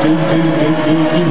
do do do do do